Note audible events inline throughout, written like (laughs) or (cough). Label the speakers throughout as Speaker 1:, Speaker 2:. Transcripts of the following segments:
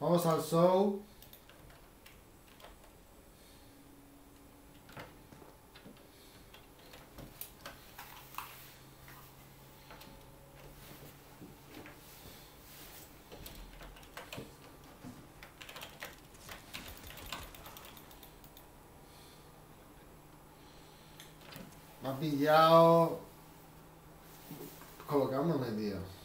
Speaker 1: Vamos ao Me ha pillado. colocamos, né, Dio?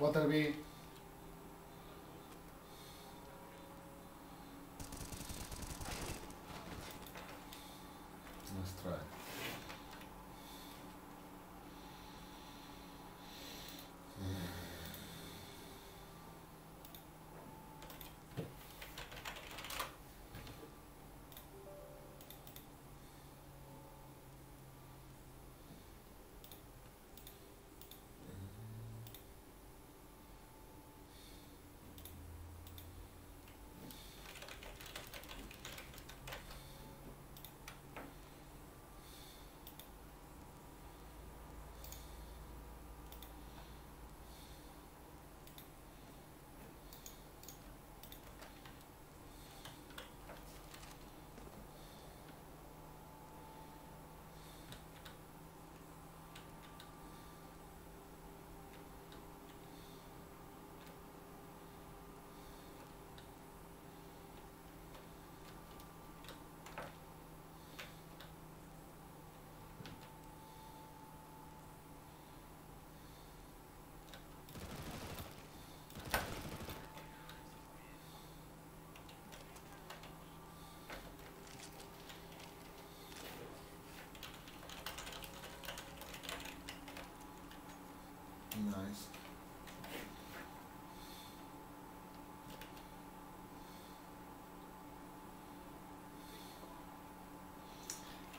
Speaker 1: Waterby. Let's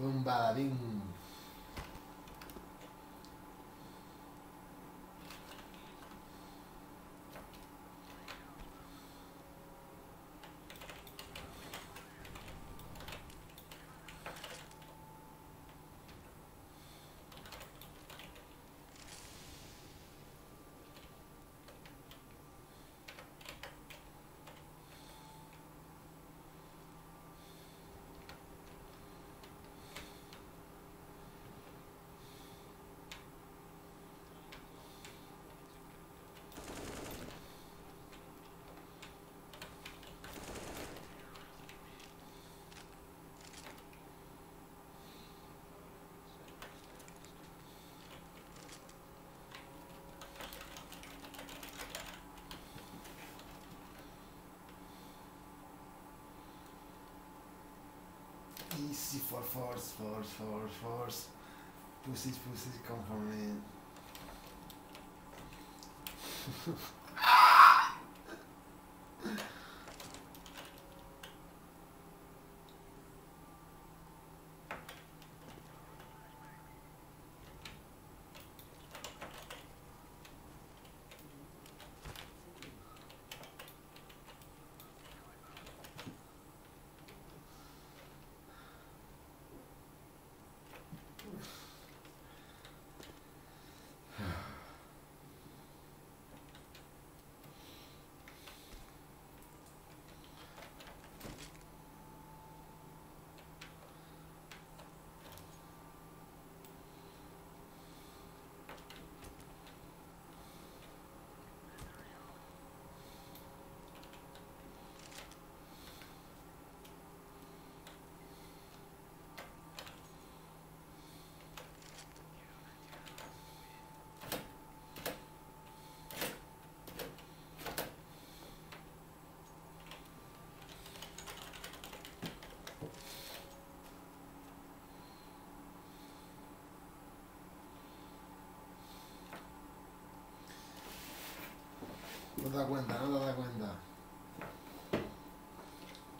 Speaker 1: Un bada, bing. Force, force, force, force. Pussies, pussies, come for me. (laughs) te das cuenta, no te das cuenta.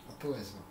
Speaker 1: Haz tú eso.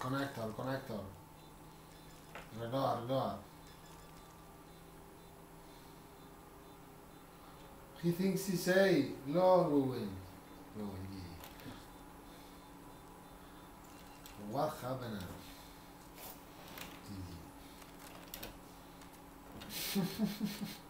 Speaker 1: Connector, connector. Reload, reload. He thinks we win. We win, yeah. What happened (laughs) (laughs)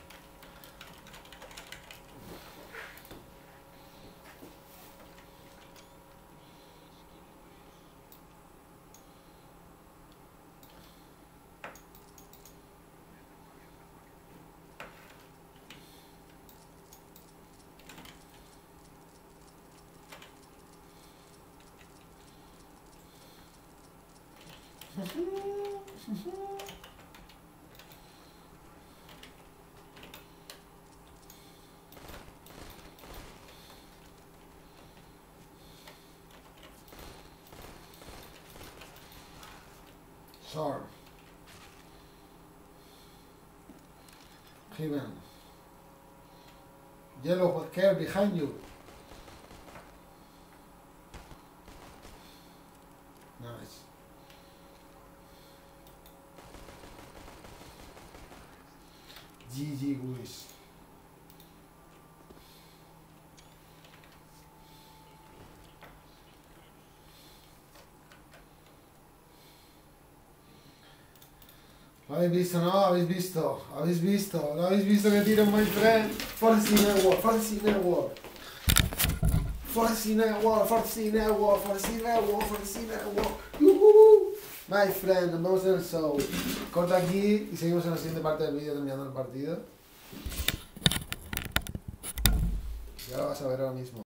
Speaker 1: Sorry. Cleveland. Yellow care behind you. Nice. de, de luz. Habéis visto, ¿no? Habéis visto, habéis visto, ¿no habéis visto que tiro my friend? Fantasy Network, Fantasy Network. Fantasy Network, Fantasy Network, Fantasy Network, Fantasy Network. Network. My friend, nos vemos en el show. Corta aquí y seguimos en la siguiente parte del vídeo terminando el partido. Ya lo vas a ver ahora mismo.